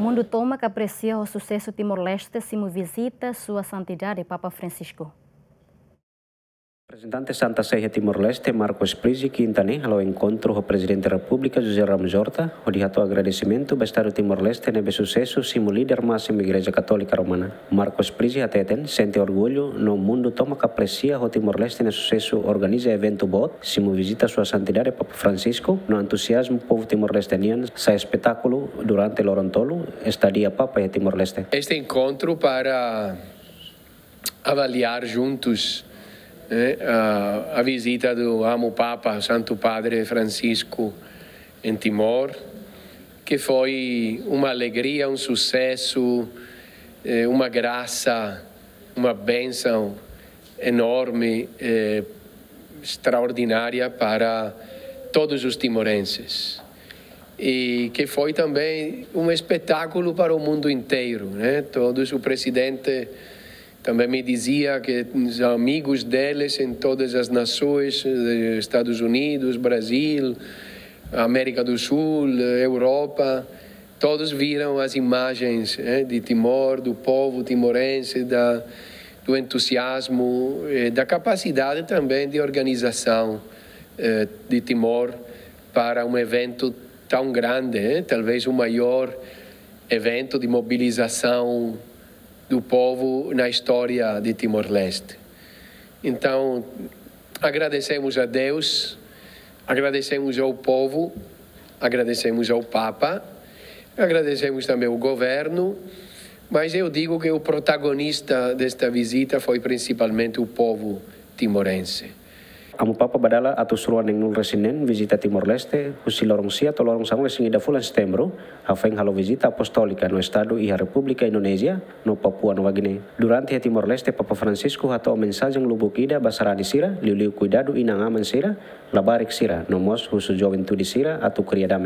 Mundo toma que aprecia o sucesso Timor-Leste se visita sua santidade Papa Francisco. Representante Santa Ceia Timor-Leste, Marcos Prisi, Quintane, ao encontro com o Presidente da República, José Ramos Horta, ratou agradecimento ao Estado Timor-Leste nebe sucesso como líder máximo Igreja Católica Romana. Marcos Prisi ateten sente orgulho no mundo toma que aprecia o Timor-Leste no sucesso organiza evento bot, como visita sua santidade Papa Francisco, no entusiasmo povo timor-lesteniano, sai espetáculo durante l'Orontolo, estadia Papa e Timor-Leste. Este encontro para avaliar juntos a, a, visita do amo Papa Santo Padre Francisco em Timor, que foi uma alegria, um sucesso, eh, uma graça, uma bênção enorme, eh, extraordinária para todos os timorenses. E que foi também um espetáculo para o mundo inteiro, né? Todos o presidente também me dizia que os amigos deles em todas as nações, Estados Unidos, Brasil, América do Sul, Europa, todos viram as imagens eh, de Timor, do povo timorense, da, do entusiasmo, eh, da capacidade também de organização eh, de Timor para um evento tão grande, talvez o maior evento de mobilização do povo na história de Timor-Leste. Então, agradecemos a Deus, agradecemos ao povo, agradecemos ao Papa, agradecemos também ao governo, mas eu digo que o protagonista desta visita foi principalmente o povo timorense. Amo Papa Badala atau suruhan yang nul resinen visita Timor Leste, usi lorong sia atau lorong sangue sing ida fulan setembro, hafeng halo visita apostolika no Estado e a República Indonesia no Papua Nova Guinea. Durante a Timor Leste, Papa Francisco hatou mensagem lubukida basarani sira, liu liu cuidado inangaman sira, labarik sira, nomos husu juventude sira atau kriadame.